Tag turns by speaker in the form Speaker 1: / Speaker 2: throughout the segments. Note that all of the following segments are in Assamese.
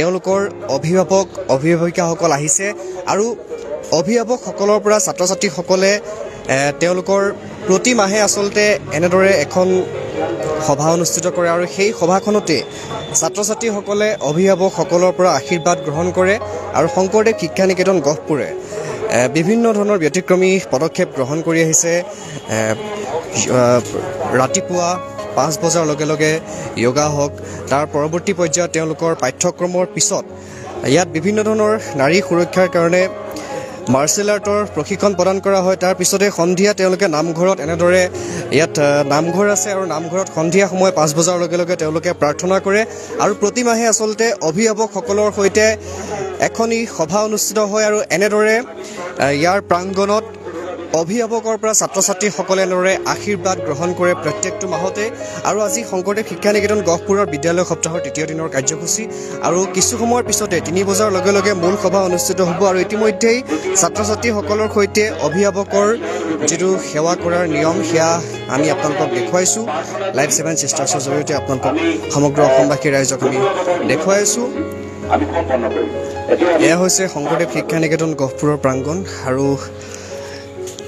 Speaker 1: তেওঁলোকৰ অভিভাৱক অভিভাৱিকাসকল আহিছে আৰু অভিভাৱকসকলৰ পৰা ছাত্ৰ ছাত্ৰীসকলে তেওঁলোকৰ প্ৰতি মাহে আচলতে এনেদৰে এখন সভা অনুষ্ঠিত কৰে আৰু সেই সভাখনতে ছাত্ৰ ছাত্ৰীসকলে অভিভাৱকসকলৰ পৰা আশীৰ্বাদ গ্ৰহণ কৰে আৰু শংকৰদেৱ শিক্ষা নিকেতন গহপুৰে বিভিন্ন ধৰণৰ ব্যতিক্ৰমী পদক্ষেপ গ্ৰহণ কৰি আহিছে। ৰাতিপুৱা পাঁচ বজাৰ লগে লগে য়োগা হওক তাৰ পৰৱৰ্তী পৰ্যায়ত তেওঁলোকৰ পাঠ্যক্ৰমৰ পিছত ইয়াত বিভিন্ন ধৰণৰ নাৰী সুৰক্ষাৰ কাৰণে মাৰ্চেল আৰ্টৰ প্ৰশিক্ষণ প্ৰদান কৰা হয়। তাৰ পিছতে সন্ধিয়া তেওঁলোকে নামঘৰত এনেদৰে ইয়াত নামঘৰ আছে আৰু নামঘৰত সন্ধিয়া সময় পাঁচ বজাৰ লগে লগে তেওঁলোকে প্ৰাৰ্থনা কৰে আৰু প্ৰতিমাহে আচলতে অভিভাৱকসকলৰ সৈতে এখনি সভা অনুষ্ঠিত হয় আৰু এনেদৰে ইয়াৰ প্ৰাংগণত অভিভাৱকৰ পৰা ছাত্ৰ ছাত্ৰীসকলে এনেদৰে আশীৰ্বাদ গ্ৰহণ কৰে প্ৰত্যেকটো মাহতে আৰু আজি শংকৰদেৱ শিক্ষা নিকেতন গহপুৰৰ বিদ্যালয় সপ্তাহৰ তৃতীয় দিনৰ কাৰ্যসূচী আৰু কিছু সময়ৰ পিছতে তিনি বজাৰ লগে লগে মূল সভা অনুষ্ঠিত হ'ব আৰু ইতিমধ্যেই ছাত্ৰ ছাত্ৰীসকলৰ সৈতে অভিভাৱকৰ যিটো সেৱা কৰাৰ নিয়ম সেয়া আমি আপোনালোকক দেখুৱাইছোঁ। লাইভ ছেভেন ছিষ্টাৰ্ছৰ জৰিয়তে আপোনালোকক সমগ্ৰ অসমবাসী ৰাইজক আমি দেখুৱাই আছোঁ
Speaker 2: আমি সম্পন্ন কৰিম। এতিয়া
Speaker 1: এয়া হৈছে শংকৰদেৱ শিক্ষা নিকেতন গহপুৰৰ প্ৰাংগণ আৰু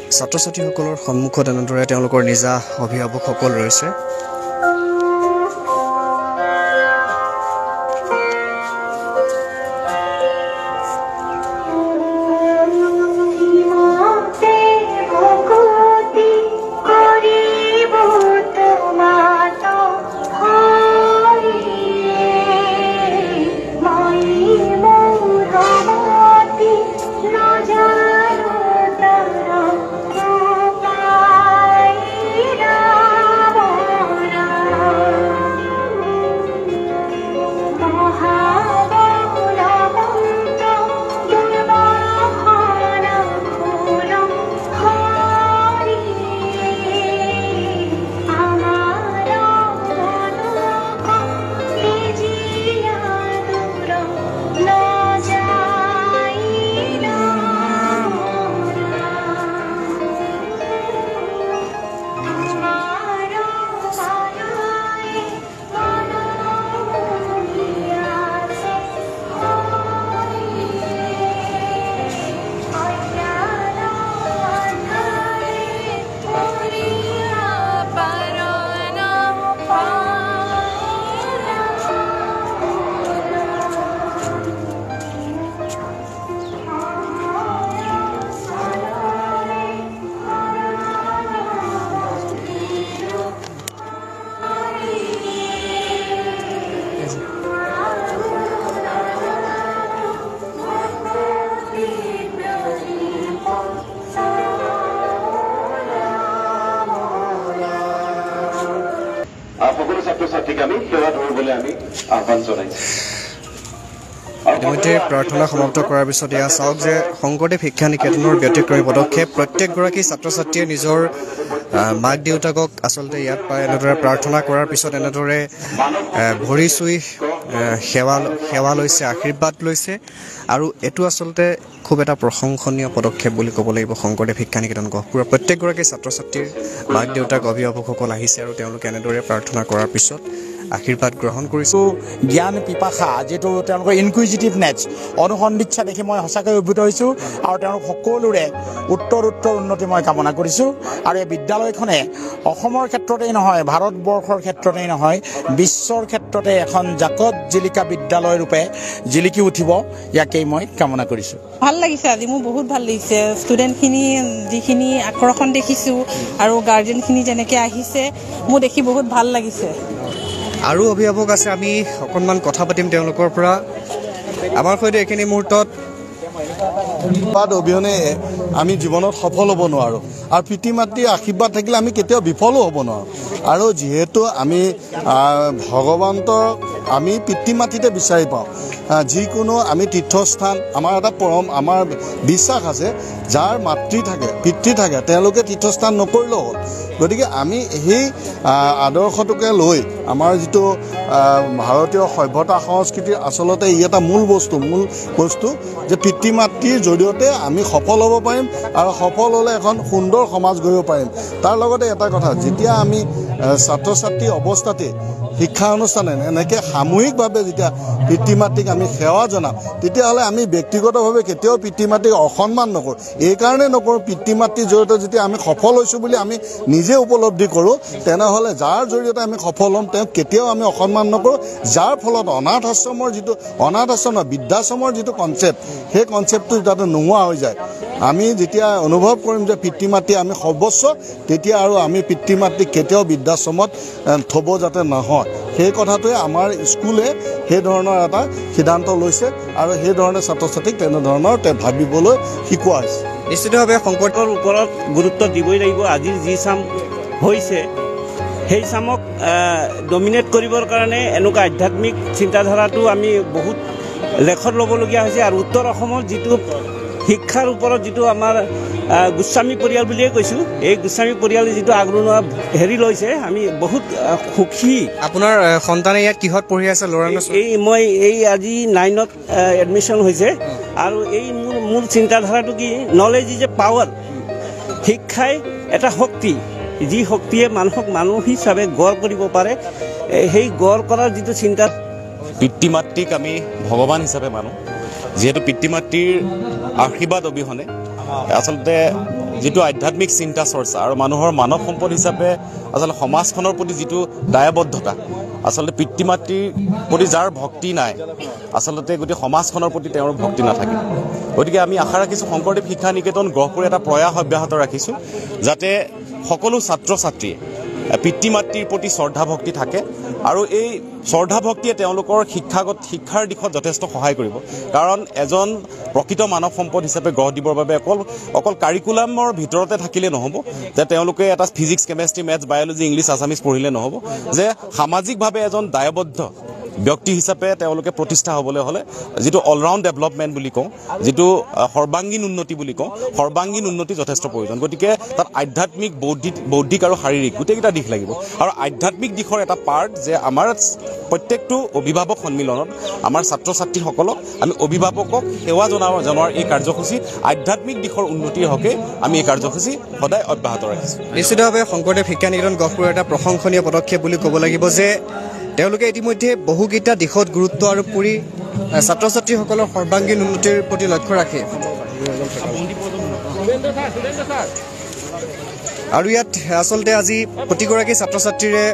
Speaker 1: ছাত্ৰ ছাত্ৰীসকলৰ সন্মুখত এনেদৰে তেওঁলোকৰ নিজা অভিভাৱকসকল ৰৈছে।
Speaker 2: আমি সেৱা ধৰিবলৈ আমি আহ্বান জনাইছোঁ।
Speaker 1: ইতিমধ্যে প্ৰাৰ্থনা সমাপ্ত কৰাৰ পিছত এয়া চাওক যে শংকৰদেৱ শিক্ষা নিকেতনৰ ব্যতিক্ৰমী পদক্ষেপ প্ৰত্যেকগৰাকী ছাত্ৰ ছাত্ৰীয়ে নিজৰ মাক দেউতাকক আচলতে ইয়াত পাই এনেদৰে প্ৰাৰ্থনা কৰাৰ পিছত এনেদৰে ভৰি চুই সেৱা সেৱা লৈছে আশীৰ্বাদ লৈছে। আৰু এইটো আচলতে খুব এটা প্ৰশংসনীয় পদক্ষেপ বুলি ক'ব লাগিব শংকৰদেৱ শিক্ষা নিকেতন গহপুৰৰ প্ৰত্যেকগৰাকী ছাত্ৰ ছাত্ৰীৰ মাক দেউতাক অভিভাৱকসকল আহিছে আৰু তেওঁলোকে এনেদৰে প্ৰাৰ্থনা কৰাৰ পিছত আশীৰ্বাদ গ্ৰহণ কৰিছে।
Speaker 3: জ্ঞান পিপাসা যিটো তেওঁলোকৰ ইনকুইজিটিভনেছ অনুসন্ধিৎসা দেখি মই সঁচাকৈ অভিভূত হৈছোঁ আৰু তেওঁলোক সকলোৰে উত্তৰ উত্তৰ উন্নতি মই কামনা কৰিছোঁ। আৰু এই বিদ্যালয়খনে অসমৰ ক্ষেত্ৰতেই নহয় ভাৰতবৰ্ষৰ ক্ষেত্ৰতেই নহয় বিশ্বৰ ক্ষেত্ৰতে এখন জাকত জিলিকা বিদ্যালয় ৰূপে জিলিকি উঠিব ইয়াকেই মই কামনা কৰিছোঁ।
Speaker 4: ভাল লাগিছে আজি মোৰ বহুত ভাল লাগিছে। ষ্টুডেণ্টখিনি যিখিনি আকৰ্ষণ দেখিছোঁ আৰু গাৰ্জেনখিনি যেনেকৈ আহিছে মোৰ দেখি বহুত ভাল লাগিছে।
Speaker 1: আৰু অভিভাৱক আছে আমি অকণমান কথা পাতিম তেওঁলোকৰ পৰা। আমাৰ সৈতে এইখিনি মুহূৰ্তত
Speaker 5: আশীৰ্বাদ অবিহনে আমি জীৱনত সফল হ'ব নোৱাৰোঁ। আৰু পিতৃ মাতৃৰ আশীৰ্বাদ থাকিলে আমি কেতিয়াও বিফলো হ'ব নোৱাৰোঁ। আৰু যিহেতু আমি আহ, ভগৱন্তক আমি পিতৃ মাতৃতে বিচাৰি পাওঁ। যিকোনো আমি তীৰ্থস্থান আমাৰ এটা পৰম আমাৰ বিশ্বাস আছে যাৰ মাতৃ থাকে পিতৃ থাকে তেওঁলোকে তীৰ্থস্থান নকৰিলেও হ'ল। গতিকে আমি সেই আদৰ্শটোকে লৈ আমাৰ যিটো ভাৰতীয় সভ্যতা সংস্কৃতিৰ আচলতে ই এটা মূল বস্তু মূল বস্তু যে পিতৃ মাতৃৰ জৰিয়তে আমি সফল হ'ব পাৰিম আৰু সফল হ'লে এখন সুন্দৰ সমাজ গঢ়িব পাৰিম। তাৰ লগতে এটা কথা যেতিয়া আমি ছাত্ৰ ছাত্ৰী অৱস্থাতে
Speaker 6: শিক্ষা অনুষ্ঠানে এনেকৈ সামূহিকভাৱে যেতিয়া পিতৃ মাতৃক আমি সেৱা জনাম তেতিয়াহ'লে আমি ব্যক্তিগতভাৱে কেতিয়াও পিতৃ মাতৃক অসন্মান নকৰোঁ। এইকাৰণে নকৰোঁ পিতৃ মাতৃৰ জৰিয়তে যেতিয়া আমি সফল হৈছোঁ বুলি আমি নিজে উপলব্ধি কৰোঁ তেনেহ'লে যাৰ জৰিয়তে আমি সফল হ'ম তেওঁক কেতিয়াও আমি অসন্মান নকৰোঁ। যাৰ ফলত অনাথ আশ্ৰমৰ যিটো অনাথ আশ্ৰম বৃদ্ধাশ্ৰমৰ যিটো কনচেপ্ট সেই কনচেপ্টটো যাতে নোহোৱা হৈ যায়। আমি যেতিয়া অনুভৱ কৰিম যে পিতৃ মাতৃ আমি সৰ্বস্ব তেতিয়া আৰু আমি পিতৃ মাতৃক কেতিয়াও বৃদ্ধাশ্ৰমত থ'ব যাতে নহয়। সেই কথাটোৱে আমাৰ স্কুলে সেই ধৰণৰ এটা সিদ্ধান্ত লৈছে আৰু সেই ধৰণে ছাত্ৰ ছাত্ৰীক তেনেধৰণৰ ভাবিবলৈ শিকোৱা হৈছে।
Speaker 1: নিশ্চিতভাৱে
Speaker 7: সংকটৰ ওপৰত গুৰুত্ব দিবই লাগিব। আজিৰ যি চাম হৈছে সেই চামক ডমিনেট কৰিবৰ কাৰণে এনেকুৱা আধ্যাত্মিক চিন্তাধাৰাটো আমি বহুত লেখত ল'বলগীয়া হৈছে আৰু উত্তৰ অসমৰ যিটো শিক্ষাৰ ওপৰত যিটো আমাৰ গোস্বামী পৰিয়াল বুলিয়ে কৈছোঁ এই গোস্বামী পৰিয়ালে যিটো আগৰণুৱা হেৰি লৈছে আমি বহুত সুখী।
Speaker 1: আপোনাৰ সন্তানে ইয়াত কিহত পঢ়ি আছে ল'ৰা?
Speaker 7: এই মই এই আজি নাইনত এডমিশ্যন হৈছে আৰু এই মোৰ মোৰ চিন্তাধাৰাটো কি নলেজ ইজ এ পাৱাৰ শিক্ষাই এটা শক্তি যি শক্তিয়ে মানুহক মানুহ হিচাপে গঢ় কৰিব পাৰে সেই গঢ় কৰাৰ যিটো চিন্তা
Speaker 8: পিতৃ মাতৃক আমি ভগৱান হিচাপে মানো। যিহেতু পিতৃ মাতৃৰ আশীৰ্বাদ অবিহনে আচলতে যিটো আধ্যাত্মিক চিন্তা চৰ্চা আৰু মানুহৰ মানৱ সম্পদ হিচাপে আচলতে সমাজখনৰ প্ৰতি যিটো দায়বদ্ধতা আচলতে পিতৃ মাতৃৰ প্ৰতি যাৰ ভক্তি নাই আচলতে গোটেই সমাজখনৰ প্ৰতি তেওঁৰ ভক্তি নাথাকে। গতিকে আমি আশা ৰাখিছোঁ শংকৰদেৱ শিক্ষা নিকেতন গহপুৰে এটা প্ৰয়াস অব্যাহত ৰাখিছোঁ যাতে সকলো ছাত্ৰ ছাত্ৰীয়ে পিতৃ মাতৃৰ প্ৰতি শ্ৰদ্ধা ভক্তি থাকে আৰু এই শ্ৰদ্ধা ভক্তিয়ে তেওঁলোকৰ শিক্ষাগত শিক্ষাৰ দিশত যথেষ্ট সহায় কৰিব। কাৰণ এজন প্ৰকৃত মানৱ সম্পদ হিচাপে গঢ় দিবৰ বাবে অকল অকল কাৰিকুলামৰ ভিতৰতে থাকিলে নহ'ব যে তেওঁলোকে এটা physics chemistry maths biology English Assamese পঢ়িলে নহ'ব যে সামাজিকভাৱে এজন দায়বদ্ধ ব্যক্তি হিচাপে তেওঁলোকে প্ৰতিষ্ঠা হ'বলৈ হ'লে যিটো অলৰাউণ্ড ডেভেলপমেণ্ট বুলি কওঁ যিটো সৰ্বাংগীন উন্নতি বুলি কওঁ সৰ্বাংগীন উন্নতি যথেষ্ট প্ৰয়োজন। গতিকে তাত আধ্যাত্মিক বৌদ্ধিক বৌদ্ধিক আৰু শাৰীৰিক গোটেইকেইটা দিশ লাগিব। আৰু আধ্যাত্মিক দিশৰ এটা পাৰ্ট যে আমাৰ প্ৰত্যেকটো অভিভাৱক সন্মিলনত আমাৰ ছাত্ৰ ছাত্ৰীসকলক আমি অভিভাৱকক সেৱা জনা জনোৱাৰ এই কাৰ্যসূচী আধ্যাত্মিক দিশৰ উন্নতিৰ হকে আমি এই কাৰ্যসূচী সদায় অব্যাহত ৰাখিছোঁ।
Speaker 1: নিশ্চিতভাৱে শংকৰদেৱ শিক্ষা নিকেতন গহপুৰৰ এটা প্ৰশংসনীয় পদক্ষেপ বুলি ক'ব লাগিব যে তেওঁলোকে ইতিমধ্যে বহুকেইটা দিশত গুৰুত্ব আৰোপ কৰি ছাত্ৰ ছাত্ৰীসকলৰ সৰ্বাংগীন উন্নতিৰ প্ৰতি লক্ষ্য ৰাখে। আৰু ইয়াত আচলতে আজি প্ৰতিগৰাকী ছাত্ৰ ছাত্ৰীৰে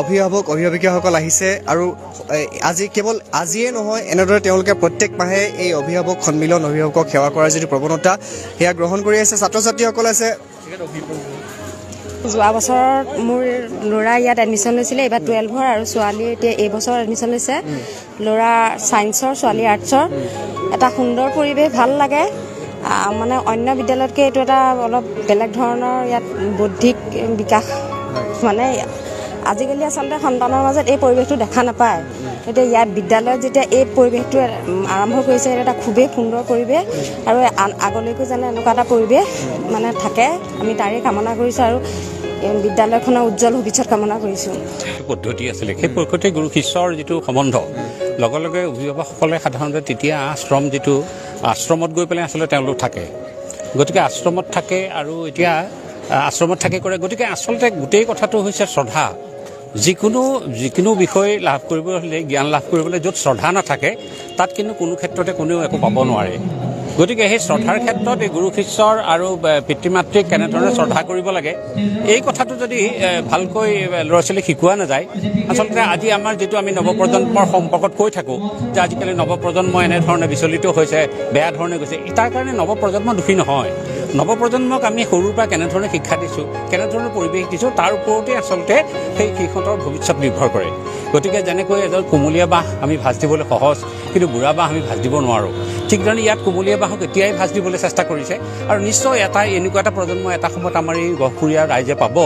Speaker 1: অভিভাৱক অভিভাৱিকাসকল আহিছে আৰু আজি কেৱল আজিয়ে নহয় এনেদৰে তেওঁলোকে প্ৰত্যেক মাহে এই অভিভাৱক সন্মিলন অভিভাৱকক সেৱা কৰাৰ যিটো প্ৰৱণতা সেয়া গ্ৰহণ কৰি আছে ছাত্ৰ ছাত্ৰীসকল আছে।
Speaker 9: যোৱা বছৰত মোৰ ল'ৰা ইয়াত এডমিশ্যন লৈছিলে এইবাৰ টুৱেলভৰ আৰু ছোৱালী এতিয়া এইবছৰ এডমিশ্যন লৈছে। ল'ৰা ছায়েন্সৰ ছোৱালী আৰ্টছৰ এটা সুন্দৰ পৰিৱেশ ভাল লাগে। মানে অন্য বিদ্যালয়তকৈ এইটো এটা অলপ বেলেগ ধৰণৰ ইয়াত বৌদ্ধিক বিকাশ মানে আজিকালি আচলতে সন্তানৰ মাজত এই পৰিৱেশটো দেখা নাপায়। এতিয়া ইয়াত বিদ্যালয়ত যেতিয়া এই পৰিৱেশটো আৰম্ভ কৰিছে এইটো এটা খুবেই সুন্দৰ পৰিৱেশ আৰু আগলৈকো যেনে এনেকুৱা এটা পৰিৱেশ মানে থাকে আমি তাৰেই কামনা কৰিছোঁ আৰু বিদ্যালয়খনৰ উজ্জ্বল ভৱিষ্যত কামনা কৰিছোঁ।
Speaker 10: পদ্ধতি আছিলে। সেই পদ্ধতি গুৰু শিষ্যৰ যিটো সম্বন্ধ লগে লগে অভিভাৱকসকলে সাধাৰণতে তেতিয়া আশ্ৰম যিটো আশ্ৰমত গৈ পেলাই আচলতে তেওঁলোক থাকে। গতিকে আশ্ৰমত থাকে আৰু এতিয়া আশ্ৰমত থাকি কৰে। গতিকে আচলতে গোটেই কথাটো হৈছে শ্ৰদ্ধা। যিকোনো যিকোনো বিষয় লাভ কৰিবলৈ হ'লে জ্ঞান লাভ কৰিবলৈ য'ত শ্ৰদ্ধা নাথাকে তাত কিন্তু কোনো ক্ষেত্ৰতে কোনেও একো পাব নোৱাৰে। গতিকে সেই শ্ৰদ্ধাৰ ক্ষেত্ৰত এই গুৰু শিষ্যৰ আৰু পিতৃ মাতৃক কেনেধৰণে শ্ৰদ্ধা কৰিব লাগে এই কথাটো যদি ভালকৈ ল'ৰা ছোৱালীক শিকোৱা নাযায় আচলতে আজি আমাৰ যিটো আমি নৱপ্ৰজন্মৰ সম্পৰ্কত কৈ থাকোঁ যে আজিকালি নৱপ্ৰজন্ম এনেধৰণে বিচলিত হৈছে বেয়া ধৰণে গৈছে তাৰ কাৰণে নৱপ্ৰজন্ম দোষী নহয়। নৱপ্ৰজন্মক আমি সৰুৰ পৰা কেনেধৰণে শিক্ষা দিছোঁ কেনেধৰণৰ পৰিৱেশ দিছোঁ তাৰ ওপৰতে আচলতে সেই সিহঁতৰ ভৱিষ্যত নিৰ্ভৰ কৰে। গতিকে যেনেকৈ এজন কুমলীয়া বাঁহ আমি ভাজ দিবলৈ সহজ কিন্তু বুঢ়া বাঁহ আমি ভাজ দিব নোৱাৰোঁ। ঠিক ধৰণে ইয়াত কুমলীয়া বাঁহক এতিয়াই ভাজ দিবলৈ চেষ্টা কৰিছে। আৰু নিশ্চয় এটা এনেকুৱা এটা প্ৰজন্ম এটা সময়ত আমাৰ এই গহপুৰীয়া ৰাইজে পাব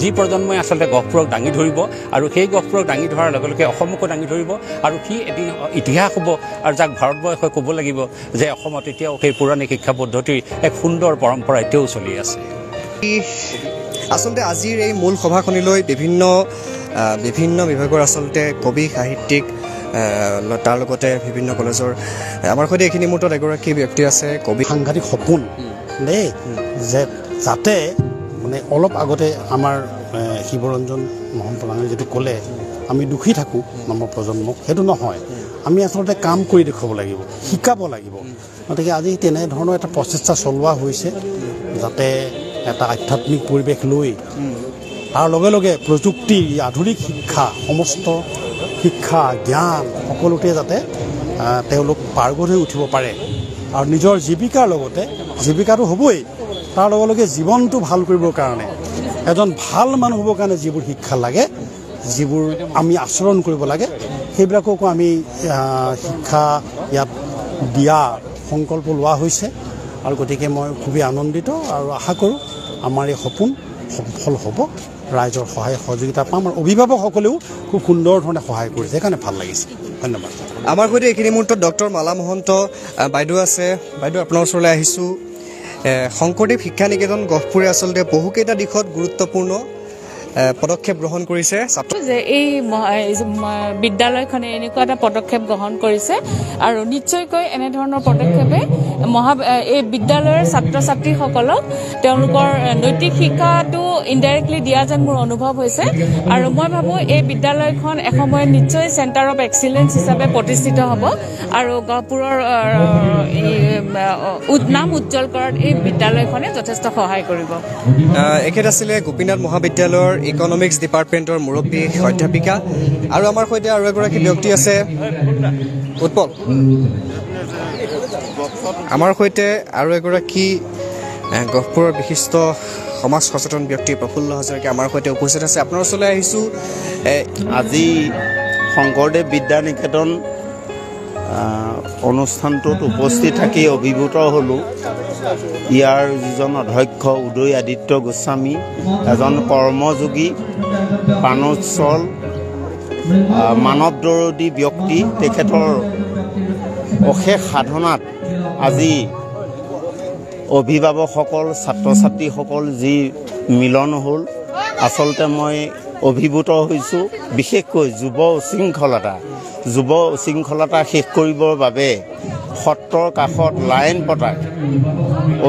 Speaker 10: যি প্ৰজন্মই আচলতে গহপুৰক দাঙি ধৰিব আৰু সেই গহপুৰক দাঙি ধৰাৰ লগে লগে অসমকো দাঙি ধৰিব আৰু সি এদিন ইতিহাস হ'ব আৰু যাক ভাৰতবৰ্ষই ক'ব লাগিব যে অসমত এতিয়াও সেই পৌৰাণিক শিক্ষা পদ্ধতিৰ এক সুন্দৰ পৰম্পৰা এতিয়াও চলি আছে।
Speaker 1: আচলতে আজিৰ এই মূল সভাখনিলৈ বিভিন্ন বিভিন্ন বিভাগৰ আচলতে কবি সাহিত্যিক তাৰ লগতে বিভিন্ন কলেজৰ আমাৰ সৈতে এইখিনি মুহূৰ্তত এগৰাকী ব্যক্তি আছে কবি
Speaker 11: সাংঘাতিক সপোন। দেই যে যাতে মানে অলপ আগতে আমাৰ শিৱৰঞ্জন মহন প্ৰধানে যিটো ক'লে আমি দুখী থাকোঁ নৱ প্ৰজন্মক সেইটো নহয়। আমি আচলতে কাম কৰি দেখুৱাব লাগিব শিকাব লাগিব। গতিকে আজি তেনেধৰণৰ এটা প্ৰচেষ্টা চলোৱা হৈছে যাতে এটা আধ্যাত্মিক পৰিৱেশ লৈ তাৰ লগে লগে প্ৰযুক্তি আধুনিক শিক্ষা সমস্ত শিক্ষা জ্ঞান সকলোতে যাতে তেওঁলোক পাৰ্গত হৈ উঠিব পাৰে। আৰু নিজৰ জীৱিকাৰ লগতে জীৱিকাটো হ'বই তাৰ লগে লগে জীৱনটো ভাল কৰিবৰ কাৰণে। এজন ভাল মানুহ হ'বৰ কাৰণে যিবোৰ শিক্ষা লাগে যিবোৰ আমি আচৰণ কৰিব লাগে সেইবিলাককো আমি শিক্ষা ইয়াত দিয়া সংকল্প লোৱা হৈছে। আৰু গতিকে মই খুবেই আনন্দিত আৰু আশা কৰোঁ আমাৰ এই সপোন সফল হ'ব। ৰাইজৰ সহায় সহযোগিতা পাম আৰু অভিভাৱকসকলেও খুব সুন্দৰ ধৰণে সহায় কৰিছে। সেইকাৰণে ভাল লাগিছে। ধন্যবাদ।
Speaker 1: আমাৰ সৈতে এইখিনি মুহূৰ্তত ডক্টৰ মালা মহন্ত বাইদেউ আছে। বাইদেউ আপোনাৰ ওচৰলৈ আহিছোঁ। শংকৰদেৱ শিক্ষা নিকেতন গহপুৰে আচলতে বহুকেইটা দিশত গুৰুত্বপূৰ্ণ। পদক্ষেপ গ্ৰহণ কৰিছে
Speaker 12: যে এই বিদ্যালয়খনে এনেকুৱা এটা পদক্ষেপ গ্ৰহণ কৰিছে আৰু নিশ্চয়কৈ এনেধৰণৰ পদক্ষেপে মহা এই বিদ্যালয়ৰ ছাত্ৰ ছাত্ৰীসকলক তেওঁলোকৰ নৈতিক শিক্ষাটো ইনডাইৰেক্টলি দিয়া যেন মোৰ অনুভৱ হৈছে। আৰু মই ভাবোঁ এই বিদ্যালয়খন এসময়ত নিশ্চয় চেণ্টাৰ অফ এক্সিলেঞ্চ হিচাপে প্ৰতিষ্ঠিত হ'ব আৰু গহপুৰৰ নাম উজ্জ্বল কৰাত এই বিদ্যালয়খনে যথেষ্ট সহায় কৰিব।
Speaker 1: এখেত আছিলে গোপীনাথ মহাবিদ্যালয়ৰ ইকনমিক্স ডিপাৰ্টমেণ্টৰ মুৰব্বী অধ্যাপিকা। আৰু আমাৰ সৈতে আৰু এগৰাকী ব্যক্তি আছে উৎপল। আমাৰ সৈতে আৰু এগৰাকী গহপুৰৰ বিশিষ্ট সমাজ সচেতন ব্যক্তি প্ৰফুল্ল হাজৰিকা আমাৰ সৈতে উপস্থিত আছে। আপোনাৰ ওচৰলৈ আহিছোঁ।
Speaker 13: আজি শংকৰদেৱ বিদ্যা নিকেতন অনুষ্ঠানটোত উপস্থিত থাকি অভিভূত হ'লোঁ। ইয়াৰ যিজন অধ্যক্ষ উদয় আদিত্য গোস্বামী এজন কৰ্মযোগী প্ৰাণোচ্ছল মানৱ দৰদী ব্যক্তি তেখেতৰ অশেষ সাধনাত আজি অভিভাৱকসকল ছাত্ৰ ছাত্ৰীসকল যি মিলন হ'ল আচলতে মই অভিভূত হৈছোঁ বিশেষকৈ যুৱ উশৃংখলতা। যুৱ উশৃংখলতা শেষ কৰিবৰ বাবে সত্ৰৰ কাষত লাইন পতাই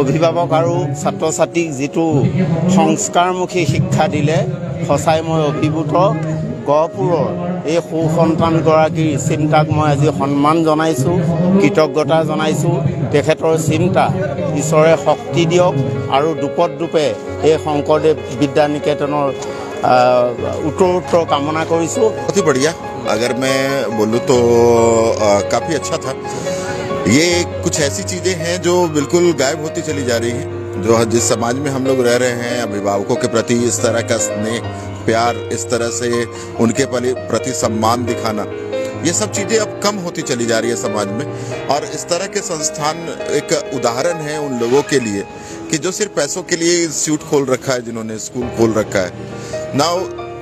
Speaker 13: অভিভাৱক আৰু ছাত্ৰ ছাত্ৰীক যিটো সংস্কাৰমুখী শিক্ষা দিলে সঁচাই মই অভিভূত গহপুৰৰ এই সুসন্তানগৰাকীৰ চিন্তাক মই আজি সন্মান জনাইছোঁ কৃতজ্ঞতা জনাইছোঁ তেখেতৰ চিন্তা ঈশ্বৰে শক্তি দিয়ক আৰু দোপত দোপে এই শংকৰদেৱ বিদ্যা নিকেতনৰ আহ, উত্তৰোত্তৰ কামনা কৰিছোঁ
Speaker 14: बहुत ही बढ़िया अगर मैं बोलूँ तो आ, काफ़ी अच्छा था ये कुछ ऐसी चीज़ें हैं जो बिल्कुल गायब होती चली जा रही हैं, जो जिस समाज में हम लोग रह रहे हैं, अभिभावकों के प्रति इस तरह का स्नेह, प्यार, इस तरह से उनके प्रति सम्मान दिखाना, ये सब चीज़ें अब कम होती चली जा रही है समाज में। और इस तरह के संस्थान एक उदाहरण है उन लोगों के लिए, कि जो सिर्फ़ पैसों के लिए इंस्टीट्यूट खोल रखा है, जिन्होंने स्कूल खोल रखा है। ना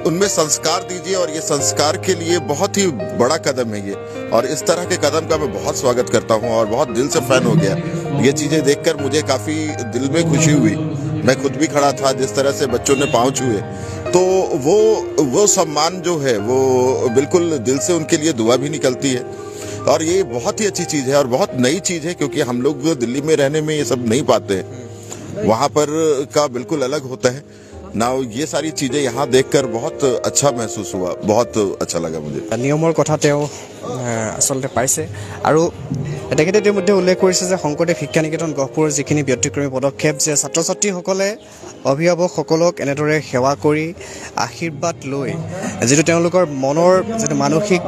Speaker 14: उनमें संस्कार दीजिए और ये संस्कार के लिए बहुत ही बड़ा कदम है ये। और इस तरह के कदम का मैं बहुत स्वागत करता हूँ और बहुत दिल से फ़ैन हो गया। ये चीज़ें देखकर मुझे काफ़ी दिल में खुशी हुई। मैं खुद भी खड़ा था, जिस तरह से बच्चों ने पाँव छुए। तो वो वो सम्मान जो है, वो बिल्कुल दिल से उनके लिए दुआ भी निकलती है। और ये बहुत ही अच्छी चीज़ है और बहुत नई चीज़ है, क्योंकि हम लोग दिल्ली में रहने में ये सब नहीं पाते। हैं वहाँ पर का बिल्कुल अलग होता है। ना ये सारी चीज़ें यहाँ देखकर बहुत अच्छा महसूस हुआ बहुत अच्छा लगा मुझे
Speaker 1: নিয়মৰ কথা তেওঁ এ, আচলতে পাইছে। আৰু তেখেতে ইতিমধ্যে উল্লেখ কৰিছে যে শংকৰদেৱ শিক্ষা নিকেতন গহপুৰৰ যিখিনি ব্যতিক্ৰমী পদক্ষেপ যে ছাত্ৰ ছাত্ৰীসকলে অভিভাৱকসকলক এনেদৰে সেৱা কৰি আশীৰ্বাদ লৈ যিটো তেওঁলোকৰ মনৰ যিটো মানসিক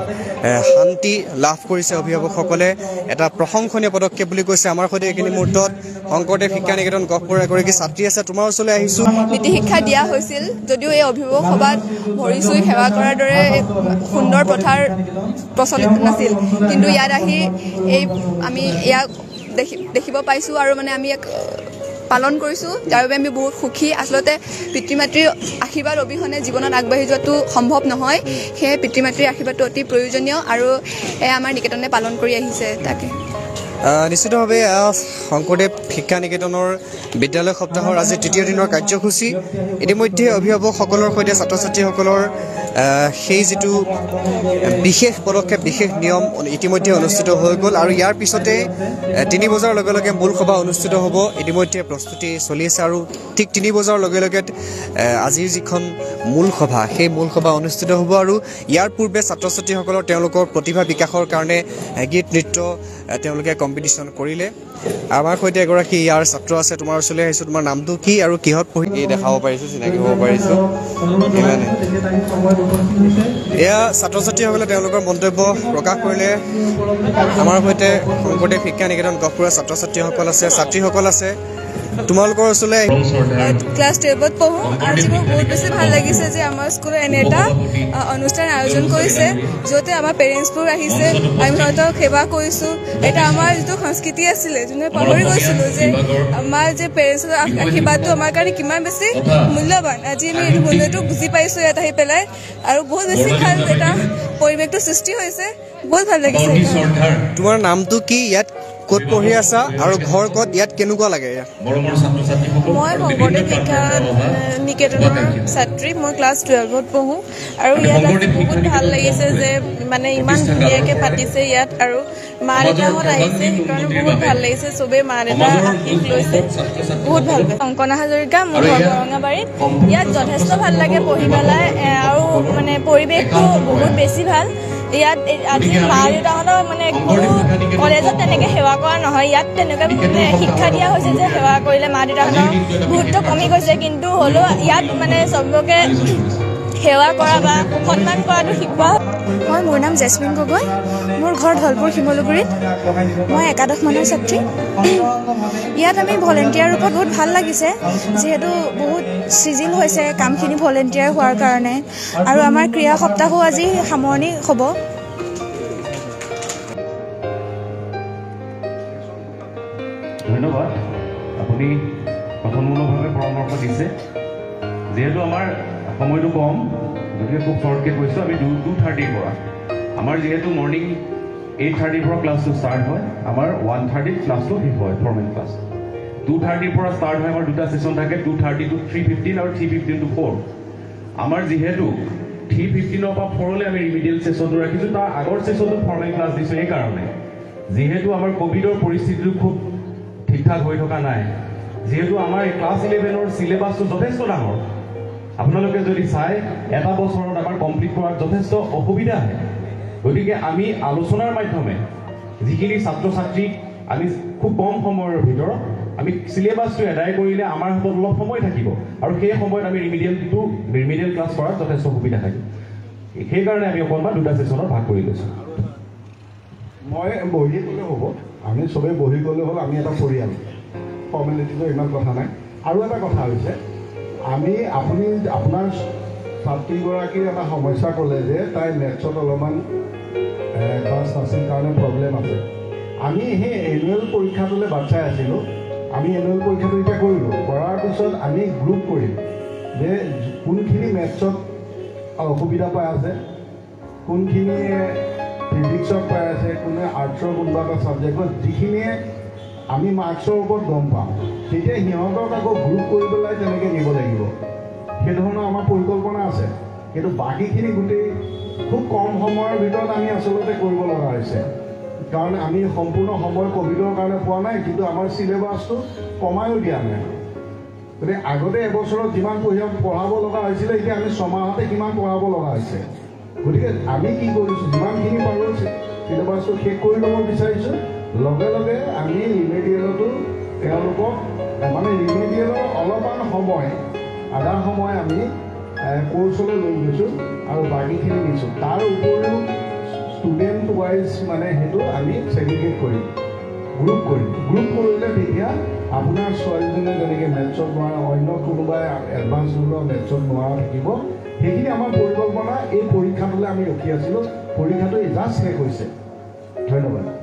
Speaker 1: শান্তি লাভ কৰিছে অভিভাৱকসকলে এটা প্ৰশংসনীয় পদক্ষেপ বুলি কৈছে। আমাৰ সৈতে এইখিনি মুহূৰ্তত শংকৰদেৱ শিক্ষা নিকেতন গহপুৰৰ এগৰাকী ছাত্ৰী আছে। তোমাৰ ওচৰলৈ আহিছোঁ।
Speaker 15: নীতি শিক্ষা দিয়া হৈছিল যদিও এই অভিভাৱক সভাত ভৰি চুই সেৱা কৰাৰ দৰে সুন্দৰ প্ৰথাৰ প্ৰচলিত নাছিল। কিন্তু ইয়াত আহি এই আমি ইয়াক দেখি দেখিব পাইছোঁ আৰু মানে আমি ইয়াক পালন কৰিছোঁ। যাৰ বাবে আমি বহুত সুখী। আচলতে পিতৃ মাতৃৰ আশীৰ্বাদ অবিহনে জীৱনত আগবাঢ়ি যোৱাটো সম্ভৱ নহয়। সেয়ে পিতৃ মাতৃৰ আশীৰ্বাদটো অতি প্ৰয়োজনীয় আৰু এয়া আমাৰ নিকেতনে পালন কৰি আহিছে তাকে।
Speaker 1: নিশ্চিতভাৱে শংকৰদেৱ শিক্ষা নিকেতনৰ বিদ্যালয় সপ্তাহৰ আজি তৃতীয় দিনৰ কাৰ্যসূচী। ইতিমধ্যে অভিভাৱকসকলৰ সৈতে ছাত্ৰ ছাত্ৰীসকলৰ সেই যিটো বিশেষ পদক্ষেপ বিশেষ নিয়ম ইতিমধ্যে অনুষ্ঠিত হৈ গ'ল আৰু ইয়াৰ পিছতে তিনি বজাৰ লগে লগে মূল সভা অনুষ্ঠিত হ'ব। ইতিমধ্যে প্ৰস্তুতি চলি আছে আৰু ঠিক তিনি বজাৰ লগে লগে আজিৰ যিখন মূল সভা সেই মূল সভা অনুষ্ঠিত হ'ব আৰু ইয়াৰ পূৰ্বে ছাত্ৰ ছাত্ৰীসকলৰ তেওঁলোকৰ প্ৰতিভা বিকাশৰ কাৰণে গীত নৃত্য তেওঁলোকে কম্পিটিশ্যন কৰিলে। আমাৰ সৈতে এগৰাকী ইয়াৰ ছাত্ৰ আছে তোমাৰ ওচৰলৈ আহিছোঁ। তোমাৰ নামটো কি আৰু কিহত পঢ়ি দেখাব পাৰিছোঁ চিনাকি হ'ব পাৰিছোঁ। এয়া ছাত্ৰ ছাত্ৰীসকলে তেওঁলোকৰ মন্তব্য প্ৰকাশ কৰিলে। আমাৰ সৈতে শংকৰদেৱ শিক্ষা নিকেতন গহপুৰৰ ছাত্ৰ ছাত্ৰীসকল আছে ছাত্ৰীসকল আছে। তোমালোকৰ ওচৰলৈ
Speaker 16: ক্লাছ টুৱেলভত পঢ়োঁ। আজি মোৰ বহুত বেছি ভাল লাগিছে যে আমাৰ স্কুলত এনে এটা অনুষ্ঠান আয়োজন কৰিছে য'তে আমাৰ পেৰেণ্টছবোৰ আহিছে আমি সিহঁতক সেৱা কৰিছোঁ। এটা আমাৰ যিটো সংস্কৃতি আছিলে যোনে পাহৰি গৈছিলোঁ যে আমাৰ যে পেৰেণ্টছৰ আশীৰ্বাদটো আমাৰ কাৰণে কিমান বেছি মূল্যৱান। আজি আমি এইটো মূল্যটো বুজি পাইছোঁ ইয়াত আহি পেলাই। আৰু বহুত বেছি ভাল এটা পৰিৱেশটো সৃষ্টি হৈছে। বহুত ভাল লাগিছে।
Speaker 1: তোমাৰ নামটো কি? ইয়াত ক'ত পঢ়ি আছা আৰু ঘৰ ক'ত ইয়াত কেনেকুৱা লাগে
Speaker 17: মই শংকৰদেৱ শিক্ষা নিকেতনৰ ছাত্ৰী মই ক্লাছ টুৱেলভত পঢ়োঁ। আৰু ইয়াত বহুত ভাল লাগিছে যে মানে ইমান ধুনীয়াকৈ পাতিছে ইয়াত আৰু মা দেউতাহঁত আহিছে সেইকাৰণে বহুত ভাল লাগিছে চবেই মা দেউতা আশীষ লৈছে। বহুত ভাল পাইছে
Speaker 16: কংকনা হাজৰিকা মোৰ ঘৰ বৰঙাবাৰীত ইয়াত যথেষ্ট ভাল লাগে পঢ়ি পেলাই আৰু মানে পৰিৱেশটো বহুত বেছি ভাল। ইয়াত আজি মা দেউতাহঁতক মানে কোনো কলেজত তেনেকৈ সেৱা কৰা নহয়। ইয়াত তেনেকৈ শিক্ষা দিয়া হৈছে যে সেৱা কৰিলে মা দেউতাহঁতৰ গুৰুত্ব কমি গৈছে। কিন্তু হ'লেও ইয়াত মানে চবকে সেৱা কৰা বা সন্মান কৰাটো শিকোৱা
Speaker 18: মই মোৰ নাম জেচমিন গগৈ। মোৰ ঘৰ ধলপুৰ শিমলুগুৰিত। মই একাদশ মানৰ ছাত্ৰী। ইয়াত আমি ভলেণ্টিয়াৰ ৰূপত বহুত ভাল লাগিছে। যিহেতু বহুত চিজিল হৈছে কামখিনি ভলেণ্টিয়াৰ হোৱাৰ কাৰণে। আৰু আমাৰ ক্ৰীড়া সপ্তাহো আজি সামৰণি হ'ব।
Speaker 8: ধন্যবাদ। আপুনি গঠনমূলকভাৱে পৰামৰ্শ দিছে। যিহেতু আমাৰ সময়টো কম গতিকে খুব শ্বৰ্টকৈ কৈছোঁ আমি টু টু থাৰ্টিৰ পৰা। আমাৰ যিহেতু মৰ্ণিং এইট থাৰ্টিৰ পৰা ক্লাছটো ষ্টাৰ্ট হয় আমাৰ ওৱান থাৰ্টিত ক্লাছটো শেষ হয় ফৰ্মেল ক্লাছ টু থাৰ্টিৰ পৰা ষ্টাৰ্ট হয় আমাৰ দুটা ছেশ্যন থাকে two thirty two three fifteen আৰু থ্ৰী ফিফটিন টু ফ'ৰ আমাৰ যিহেতু থ্ৰী ফিফটিনৰ পৰা ফ'ৰলৈ আমি ৰিমিডিয়েল ছেশ্যনটো ৰাখিছোঁ তাৰ আগৰ ছেশ্যনটো ফৰ্মেল ক্লাছ দিছোঁ সেইকাৰণে যিহেতু আমাৰ ক'ভিডৰ পৰিস্থিতিটো খুব ঠিক ঠাক হৈ থকা নাই যিহেতু আমাৰ ক্লাছ ইলেভেনৰ চিলেবাছটো যথেষ্ট ডাঙৰ। আপোনালোকে যদি চাই এটা বছৰত আমাৰ কমপ্লিট কৰাত যথেষ্ট অসুবিধা আহে গতিকে আমি আলোচনাৰ মাধ্যমে যিখিনি ছাত্ৰ ছাত্ৰীক আমি খুব কম সময়ৰ ভিতৰত আমি চিলেবাছটো এদায় কৰিলে আমাৰ হাতত অলপ সময় থাকিব আৰু সেই সময়ত আমি ৰিমিডিয়েলটো ৰিমিডিয়েল ক্লাছ কৰাত যথেষ্ট সুবিধা থাকিব। সেইকাৰণে আমি অকণমান দুটা ছেশ্যনত ভাগ কৰি লৈছোঁ।
Speaker 5: মই বহি গ'লে হ'ব। আমি চবেই বহি গ'লে হ'ল আমি এটা পৰিয়াল। ফৰ্মেলিটিটো ইমান কথা নাই। আৰু এটা কথা হৈছে আমি আপুনি আপোনাৰ ছাত্ৰীগৰাকীৰ এটা সমস্যা ক'লে যে তাই মেথছত অলপমান এডভান্স নাছিল কাৰণে প্ৰব্লেম আছে। আমি সেই এনুৱেল পৰীক্ষাটোলৈ বাট চাই আছিলোঁ। আমি এনুৱেল পৰীক্ষাটো এতিয়া কৰিলোঁ। কৰাৰ পিছত আমি গ্ৰুপ কৰিম যে কোনখিনি মেথছত অসুবিধা পাই আছে কোনখিনিয়ে ফিজিক্সত পাই আছে কোনে আৰ্টছৰ কোনোবা এটা ছাবজেক্টত যিখিনিয়ে আমি মাৰ্কছৰ ওপৰত গম পাওঁ তেতিয়া সিহঁতক আকৌ গ্ৰুপ কৰি পেলাই তেনেকৈ নিব লাগিব। সেই ধৰণৰ আমাৰ পৰিকল্পনা আছে। কিন্তু বাকীখিনি গোটেই খুব কম সময়ৰ ভিতৰত আমি আচলতে কৰিব লগা হৈছে। কাৰণ আমি সম্পূৰ্ণ সময় ক'ভিডৰ কাৰণে পোৱা নাই কিন্তু আমাৰ চিলেবাছটো কমায়ো দিয়া নাই। গতিকে আগতে এবছৰত যিমান পঢ়িব পঢ়াব লগা হৈছিলে এতিয়া আমি ছমাহতে কিমান পঢ়াব লগা হৈছে। গতিকে আমি কি কৰিছোঁ যিমানখিনি পাৰোঁ চিলেবাছটো শেষ কৰি ল'ব বিচাৰিছোঁ। লগে লগে আমি ৰিমেডিয়েলতো তেওঁলোকক মানে ৰিমেডিয়েলৰ অলপমান সময় আধা সময় আমি কোৰ্চলৈ লৈ গৈছোঁ আৰু বাকীখিনি নিছোঁ তাৰ উপৰিও ষ্টুডেণ্ট ৱাইজ মানে সেইটো আমি ছেগ্ৰিগেট কৰিম গ্ৰুপ কৰিম। গ্ৰুপ কৰিলে তেতিয়া আপোনাৰ ছোৱালীজনীয়ে যেনেকৈ মেথছত নোৱাৰা অন্য কোনোবাই এডভান্স নোলোৱা মেথছত নোৱাৰা থাকিব সেইখিনি আমাৰ পৰিকল্পনা এই পৰীক্ষাটোলৈ আমি ৰখি আছিলোঁ। পৰীক্ষাটো জাষ্ট শেষ হৈছে। ধন্যবাদ।